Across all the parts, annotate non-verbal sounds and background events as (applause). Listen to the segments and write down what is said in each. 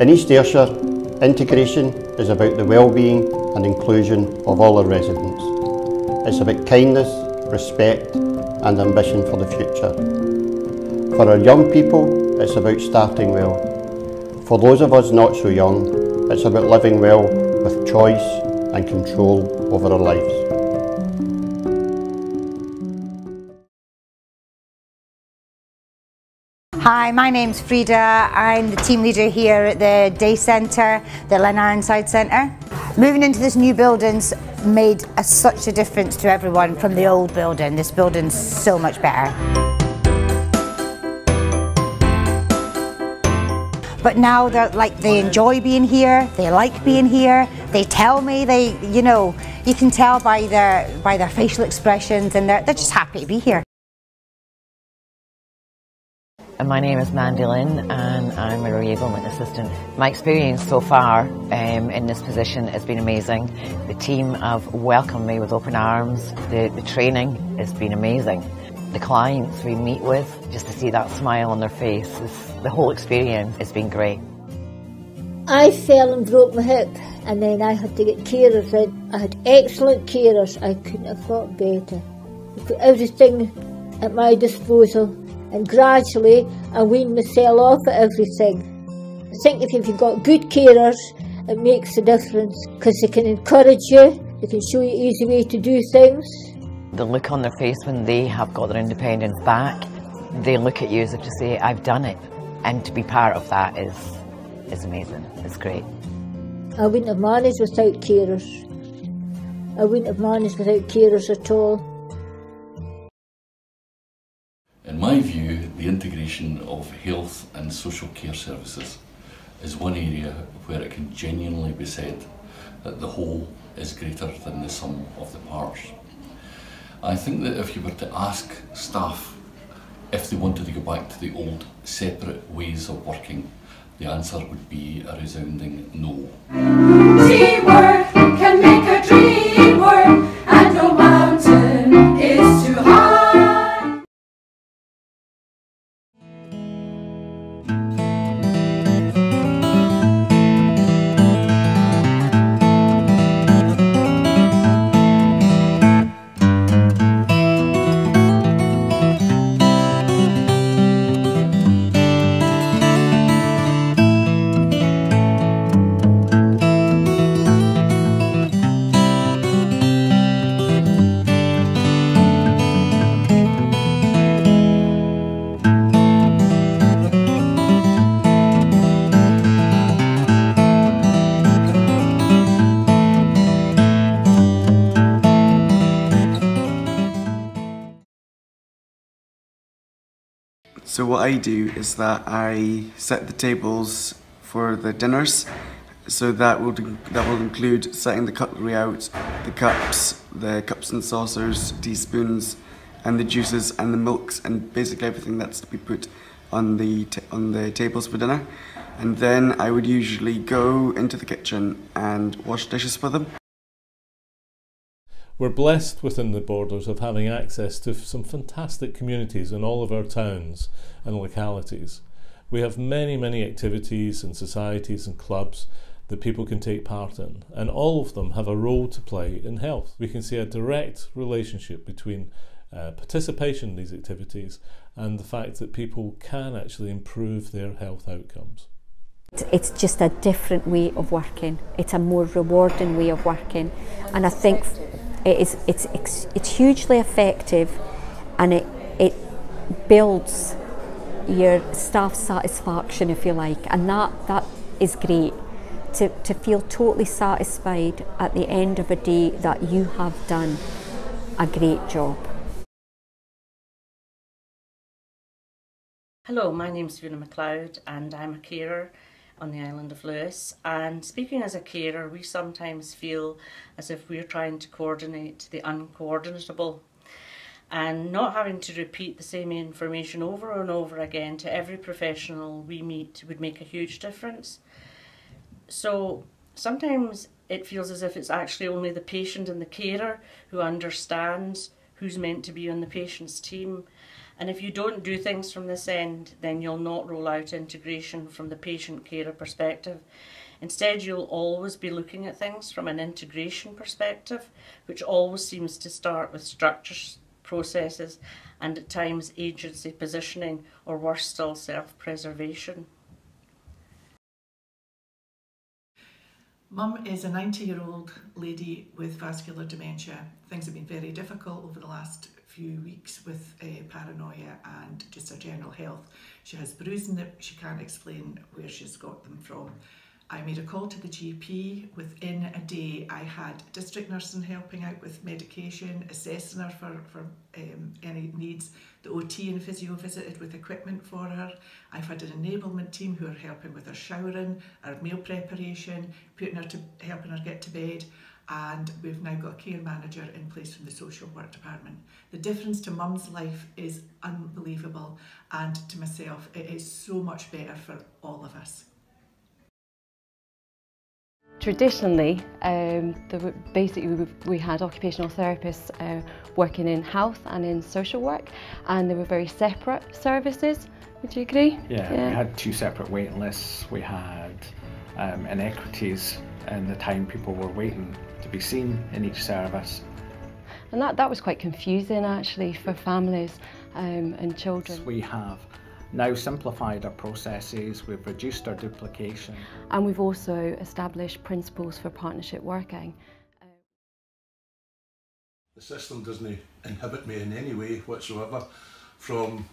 In East Ayrshire, integration is about the well-being and inclusion of all our residents. It's about kindness, respect and ambition for the future. For our young people, it's about starting well. For those of us not so young, it's about living well with choice and control over our lives. Hi, my name's Frida. I'm the team leader here at the day centre, the Len Ironside Centre. Moving into this new building's made a, such a difference to everyone from the old building. This building's so much better. But now they're like they enjoy being here, they like being here, they tell me they you know, you can tell by their by their facial expressions and they're they're just happy to be here. My name is Mandy Lynn and I'm a reablement assistant. My experience so far um, in this position has been amazing. The team have welcomed me with open arms. The, the training has been amazing. The clients we meet with, just to see that smile on their face, the whole experience has been great. I fell and broke my hip and then I had to get carers in. I had excellent carers. I couldn't have thought better. Everything at my disposal and gradually I wean myself off of everything. I think if you've got good carers, it makes a difference because they can encourage you, they can show you easy way to do things. The look on their face when they have got their independence back, they look at you as if to say, I've done it. And to be part of that is, is amazing. It's great. I wouldn't have managed without carers. I wouldn't have managed without carers at all. Integration of health and social care services is one area where it can genuinely be said that the whole is greater than the sum of the parts. I think that if you were to ask staff if they wanted to go back to the old separate ways of working, the answer would be a resounding no. Teamwork can make a dream work, what I do is that I set the tables for the dinners. So that will that will include setting the cutlery out, the cups, the cups and saucers, teaspoons, and the juices and the milks and basically everything that's to be put on the on the tables for dinner. And then I would usually go into the kitchen and wash dishes for them. We're blessed within the borders of having access to some fantastic communities in all of our towns and localities. We have many, many activities and societies and clubs that people can take part in, and all of them have a role to play in health. We can see a direct relationship between uh, participation in these activities and the fact that people can actually improve their health outcomes. It's just a different way of working. It's a more rewarding way of working, and I think it is it's it's, hugely effective, and it it builds your staff satisfaction, if you like, and that that is great. To, to feel totally satisfied at the end of a day that you have done a great job. Hello, my name is Fiona McLeod and I'm a carer on the island of Lewis. And speaking as a carer, we sometimes feel as if we're trying to coordinate the uncoordinatable and not having to repeat the same information over and over again to every professional we meet would make a huge difference. So sometimes it feels as if it's actually only the patient and the carer who understands who's meant to be on the patient's team And if you don't do things from this end, then you'll not roll out integration from the patient carer perspective. Instead, you'll always be looking at things from an integration perspective, which always seems to start with structures, processes, and at times agency positioning, or worse still, self preservation. Mum is a 90 year old lady with vascular dementia. Things have been very difficult over the last few weeks with uh, paranoia and just her general health. She has bruising that she can't explain where she's got them from. I made a call to the GP. Within a day, I had district nursing helping out with medication, assessing her for, for um, any needs. The OT and physio visited with equipment for her. I've had an enablement team who are helping with her showering, her meal preparation, putting her to helping her get to bed. And we've now got a care manager in place from the social work department. The difference to mum's life is unbelievable, and to myself, it is so much better for all of us. Traditionally, um, the, basically we, had occupational therapists uh, working in health and in social work and they were very separate services. Would you agree? Yeah, yeah. we had two separate waiting lists. We had um, inequities in the time people were waiting to be seen in each service. And that, that was quite confusing actually for families um, and children. We have now simplified our processes, we've reduced our duplication. And we've also established principles for partnership working. The system doesn't inhibit me in any way whatsoever from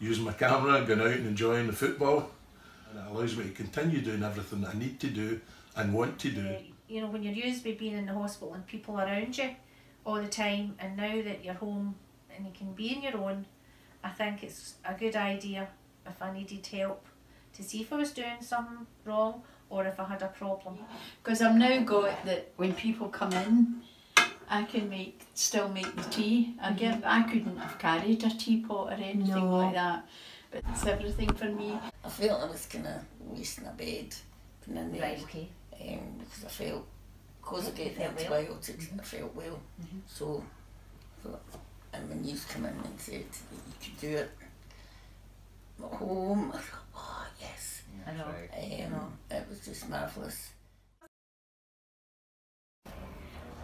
using my camera, going out and enjoying the football. And it allows me to continue doing everything that I need to do and want to do. You know, when you're used to being in the hospital and people around you all the time, and now that you're home and you can be in your own, I think it's a good idea if I needed help to see if I was doing something wrong or if I had a problem. Because I'm now got that when people come in, I can make still make the tea. I mm -hmm. I couldn't have carried a teapot or anything no. like that. But it's everything for me. I felt I was kind of wasting a bed in there. Right, okay. Um, because I felt, because I gave antibiotics, well. I felt well. Mm -hmm. So, so, and when you come in and said you could do it, at home. Oh, yes. I know. Um, it was just marvellous.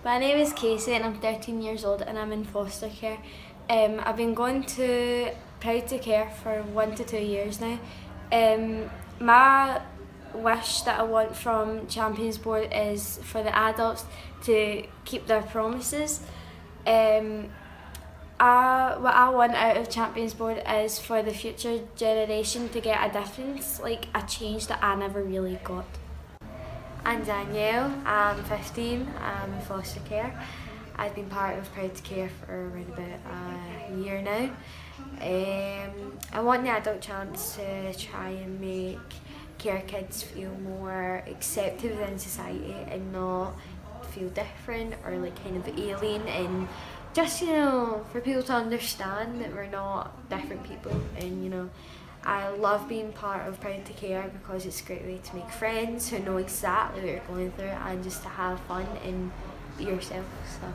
My name is Casey and I'm 13 years old and I'm in foster care. Um, I've been going to Proud to Care for one to two years now. Um, my wish that I want from Champions Board is for the adults to keep their promises. Um, I, what I want out of Champions Board is for the future generation to get a difference, like a change that I never really got. I'm Danielle, I'm 15, I'm in foster care. I've been part of Proud to Care for around about a year now. Um, I want the adult chance to try and make care kids feel more accepted within society and not feel different or like kind of alien and just you know for people to understand that we're not different people. And you know I love being part of Proud to Care because it's a great way to make friends who know exactly what you're going through and just to have fun and be yourself so.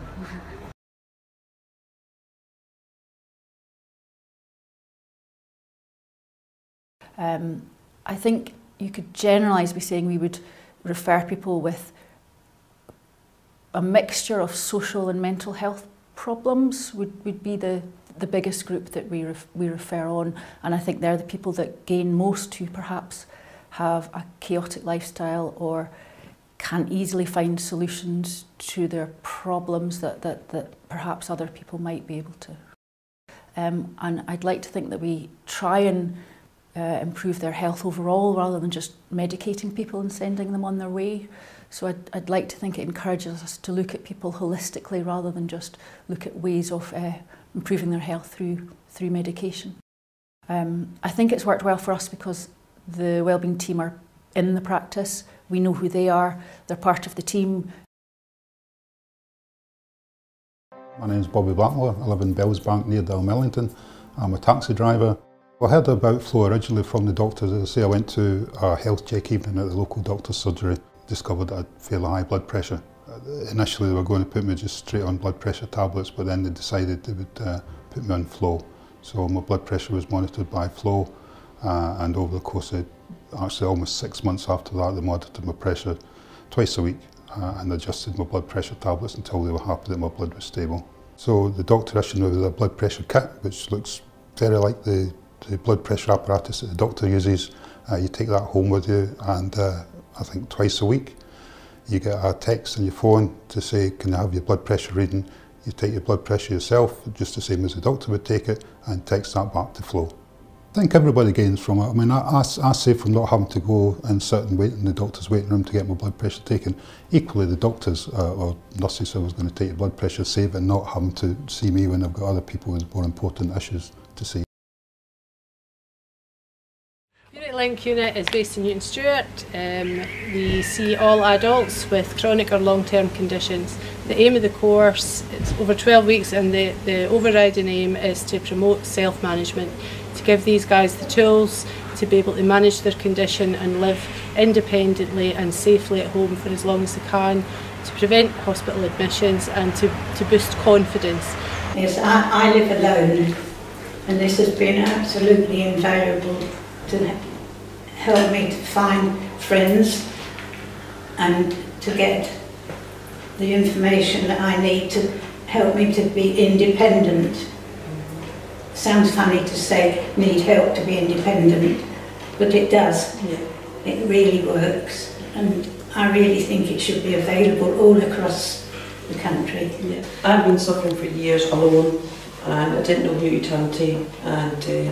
Um, I think you could generalise by saying we would refer people with a mixture of social and mental health problems would, would be the, the biggest group that we, ref, we refer on. And I think they're the people that gain most who perhaps have a chaotic lifestyle or can't easily find solutions to their problems that, that, that perhaps other people might be able to. Um, and I'd like to think that we try and uh, improve their health overall rather than just medicating people and sending them on their way. So I'd, I'd like to think it encourages us to look at people holistically rather than just look at ways of uh, improving their health through, through medication. Um, I think it's worked well for us because the wellbeing team are in the practice. We know who they are. They're part of the team. My name is Bobby Blackmore. I live in Bellsbank near Dalmellington. I'm a taxi driver. I heard about Flo originally from the doctors. As I say, I went to a health check evening at the local doctor's surgery discovered I had fairly high blood pressure. Uh, initially they were going to put me just straight on blood pressure tablets but then they decided they would uh, put me on Flo So my blood pressure was monitored by Flo uh, and over the course of actually almost six months after that they monitored my pressure twice a week uh, and adjusted my blood pressure tablets until they were happy that my blood was stable. So the doctor issued me with a blood pressure kit which looks very like the, the blood pressure apparatus that the doctor uses. Uh, you take that home with you and uh, I think twice a week you get a text on your phone to say can you have your blood pressure reading you take your blood pressure yourself just the same as the doctor would take it and text that back to Flo I think everybody gains from it. I mean, I, I, I save from not having to go and sit and wait in the doctor's waiting room to get my blood pressure taken. Equally, the doctors uh, or nurses who was going to take your blood pressure save and not having to see me when I've got other people with more important issues Link unit is based in Newton Stewart. Um, we see all adults with chronic or long-term conditions. The aim of the course is over 12 weeks and the, the overriding aim is to promote self-management to give these guys the tools to be able to manage their condition and live independently and safely at home for as long as they can, to prevent hospital admissions and to, to boost confidence. Yes, I, I live alone and this has been absolutely invaluable to help me to find friends and to get the information that I need to help me to be independent sounds funny to say need help to be independent, but it does. Yeah. It really works, and I really think it should be available all across the country. Yeah. I've been suffering for years alone, and I didn't know who to turn to, and uh,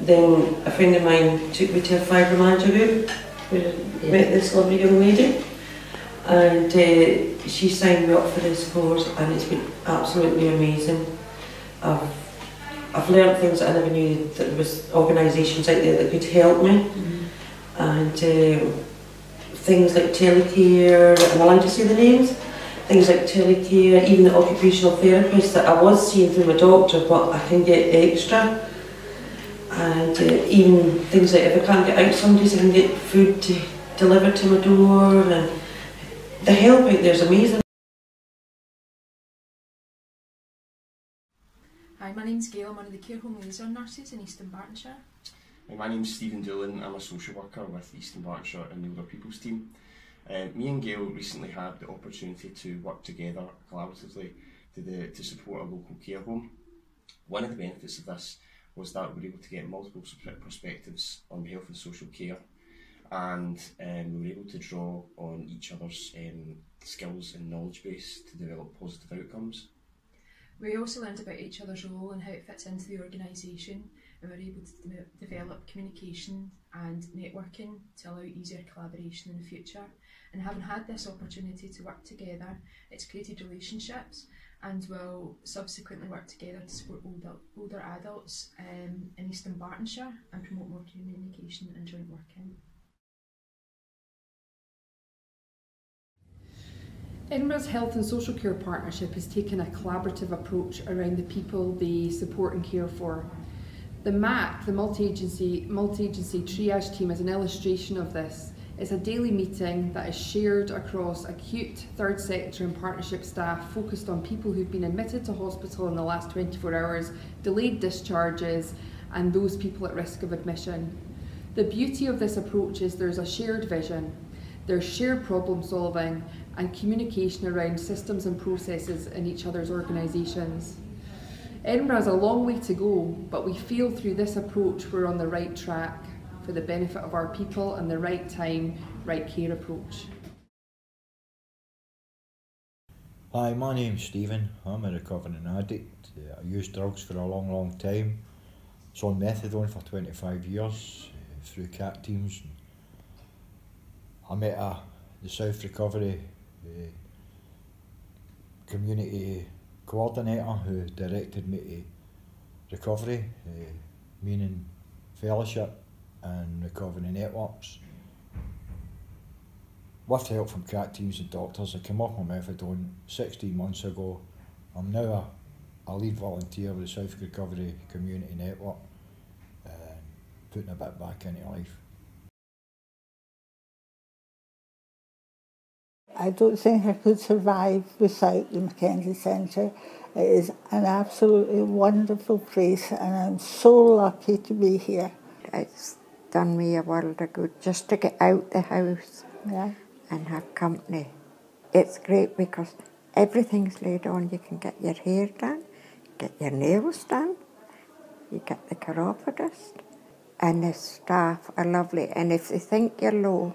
then a friend of mine took me to a fibromyalgia group, where I met this lovely young lady, and uh, she signed me up for this course, and it's been absolutely amazing. I've I've learned things that I never knew that there was organisations out there that could help me. Mm -hmm. And um, things like telecare, am I allowed to say the names? Things like telecare, even the occupational therapist that I was seeing through my doctor, but I can get extra. And uh, even things like if I can't get out some days, I can get food to delivered to my door. And the help out there is amazing. Hi, my name's Gail. I'm one of the care home liaison nurses in East Dunbartonshire. Hi, my name's Stephen Doolan. I'm a social worker with East Dunbartonshire and the Older People's team. Uh, me and Gail recently had the opportunity to work together collaboratively to, the, to support a local care home. One of the benefits of this was that we were able to get multiple perspectives on health and social care and um, we were able to draw on each other's um, skills and knowledge base to develop positive outcomes. We also learned about each other's role and how it fits into the organisation and we were able to de develop communication and networking to allow easier collaboration in the future. And having had this opportunity to work together, it's created relationships and will subsequently work together to support older, older adults um, in East Dunbartonshire and promote more communication and joint working. Edinburgh's Health and Social Care Partnership has taken a collaborative approach around the people they support and care for. The MAC, the multi-agency multi-agency triage team, is an illustration of this. It's a daily meeting that is shared across acute, third sector and partnership staff focused on people who've been admitted to hospital in the last 24 hours, delayed discharges and those people at risk of admission. The beauty of this approach is there's a shared vision, there's shared problem solving and communication around systems and processes in each other's organisations. Edinburgh has a long way to go, but we feel through this approach we're on the right track for the benefit of our people and the right time, right care approach. Hi, my name's Stephen. I'm a recovering addict. I used drugs for a long, long time. I was on methadone for 25 years uh, through CAT teams. I met a, the South Recovery uh, community coordinator who directed me to recovery, uh, meaning fellowship and recovery networks. With help from CAT teams and doctors, I came off my methadone 16 months ago. I'm now a, a lead volunteer with the South Recovery Community Network, uh, putting a bit back into life. I don't think I could survive without the Mackenzie Centre. It is an absolutely wonderful place and I'm so lucky to be here. It's done me a world of good just to get out the house Yeah. and have company. It's great because everything's laid on. You can get your hair done, get your nails done, you get the chiropodist, and the staff are lovely. And if they think you're low,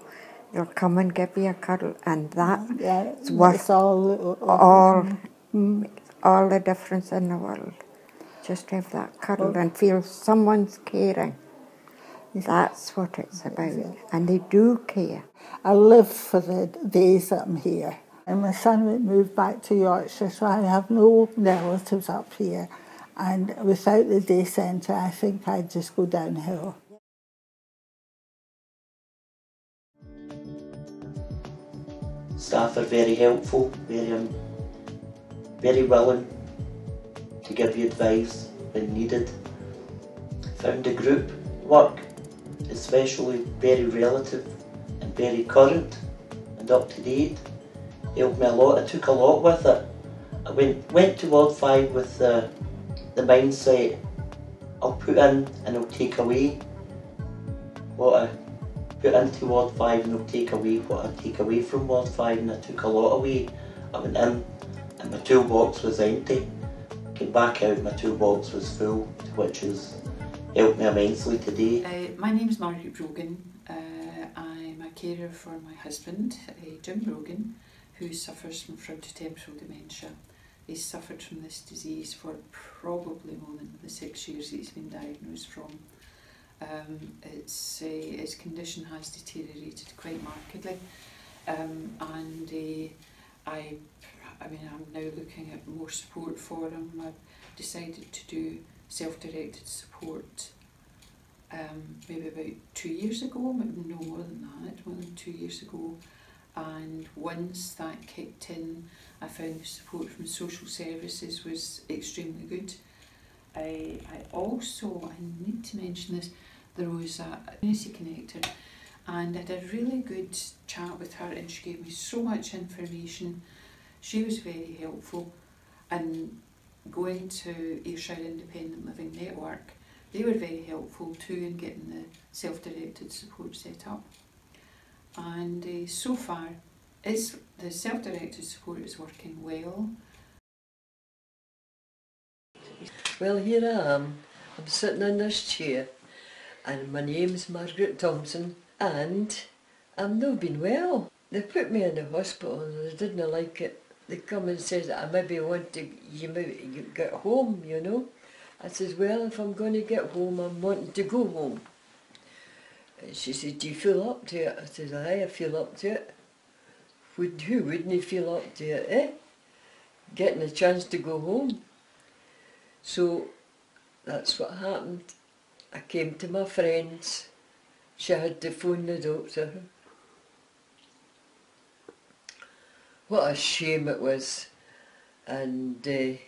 they'll come and give you a cuddle, and that's Yeah, worth it's all, uh, uh, uh, all, Mm. all the difference in the world. Just have that cuddle Well- and feel someone's caring. That's what it's about, and they do care. I live for the days that I'm here. And my son would move back to Yorkshire, so I have no relatives up here. And without the day centre, I think I'd just go downhill. Staff are very helpful, very um, very willing to give you advice when needed. Found the group work especially very relative and very current and up to date. Helped me a lot. I took a lot with it. I went went to Ward Five with the the mindset I'll put in and I'll take away what I put into Ward 5 and I'll take away what I take away from Ward 5 and I took a lot away. I went in and my toolbox was empty. Came back out, my toolbox was full, which has helped me immensely today. My name is Margaret Brogan. Uh, I'm a carer for my husband, uh, Jim Brogan, who suffers from frontotemporal dementia. He's suffered from this disease for probably more than the six years he's been diagnosed from. Um, it's, uh, his condition has deteriorated quite markedly, um, and uh, I, I mean, I'm now looking at more support for him. I've decided to do self-directed support um, maybe about two years ago, maybe no more than that, more than two years ago. And once that kicked in, I found the support from social services was extremely good. I, I also, I need to mention this, there was a community connector and I had a really good chat with her and she gave me so much information. She was very helpful and going to Ayrshire Independent Living Network, they were very helpful too in getting the self-directed support set up. And uh, so far, is the self-directed support is working well. Well, here I am. I'm sitting in this chair, and my name's Margaret Thompson, and I'm not been well. They put me in the hospital and they didn't like it. They come and said that I maybe want to you maybe get home, you know. I says, well, if I'm going to get home, I'm wanting to go home. And she said, do you feel up to it? I said, aye, I feel up to it. Would who wouldn't feel up to it, eh? Getting a chance to go home. So that's what happened. I came to my friends. She had to phone the doctor. What a shame it was. And uh,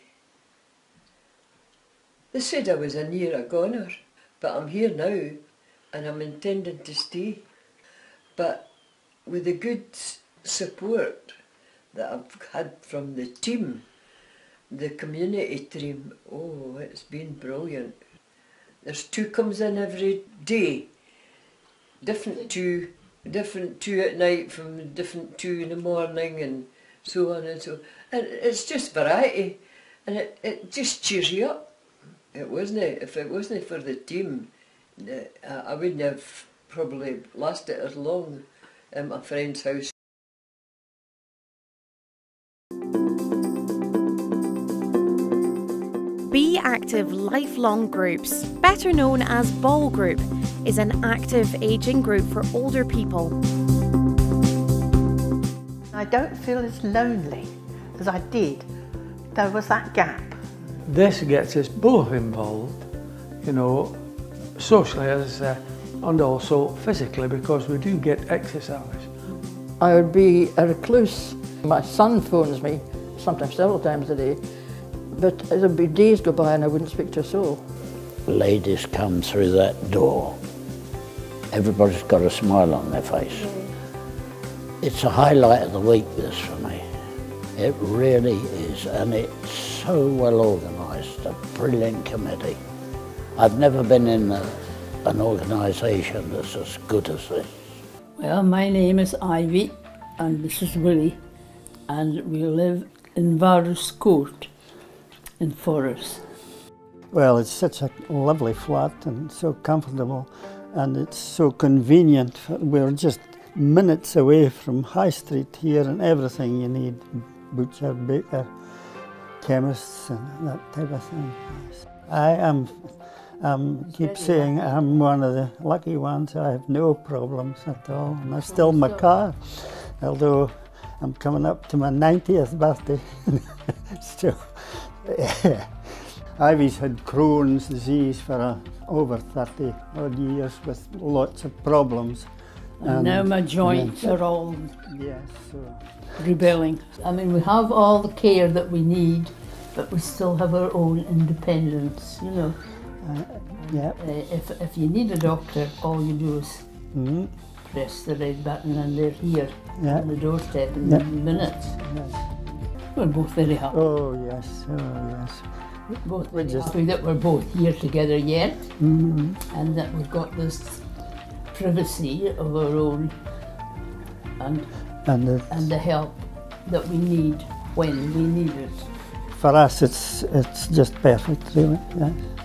they said I was a near a goner, but I'm here now and I'm intending to stay. But with the good support that I've had from the team, the community team, oh, it's been brilliant. There's two comes in every day, different two, different two at night from different two in the morning and so on and so on. And it's just variety and it, it just cheers you up. It wasn't. If it wasn't for the team, I wouldn't have probably lasted as long in my friend's house. Be Active Lifelong Groups, better known as Ball Group, is an active ageing group for older people. I don't feel as lonely as I did. There was that gap. This gets us both involved, you know, socially as uh, and also physically because we do get exercise. I would be a recluse. My son phones me, sometimes several times a day, but there would be days go by and I wouldn't speak to a soul. Ladies come through that door. Everybody's got a smile on their face. It's a highlight of the week, this for me. It really is, and it's so well organised, a brilliant committee. I've never been in a, an organisation that's as good as this. Well, my name is Ivy, and this is Willie, and we live in Varis Court in Forres. Well, it's such a lovely flat and so comfortable, and it's so convenient. We're just minutes away from High Street here and everything you need butcher, baker, chemists, and that type of thing. I am, um, keep saying I'm one of the lucky ones. I have no problems at all, and I still my car, although I'm coming up to my 90th birthday. (laughs) so, Ivy's had Crohn's disease for uh, over 30 odd years with lots of problems. And, now my joints are all yes, so. rebelling. I mean, we have all the care that we need, but we still have our own independence, you know. Uh, yeah. Uh, if, if you need a doctor, all you do is mm. press the red button and they're here yeah. on the doorstep in yeah. minutes. Yes. We're both very happy. Oh, yes, oh, yes. We're both very just... happy that we're both here together yet mm -hmm. and that we've got this privacy of our own and, and, and the help that we need when we need it. For us, it's, it's just perfect, really. Yes.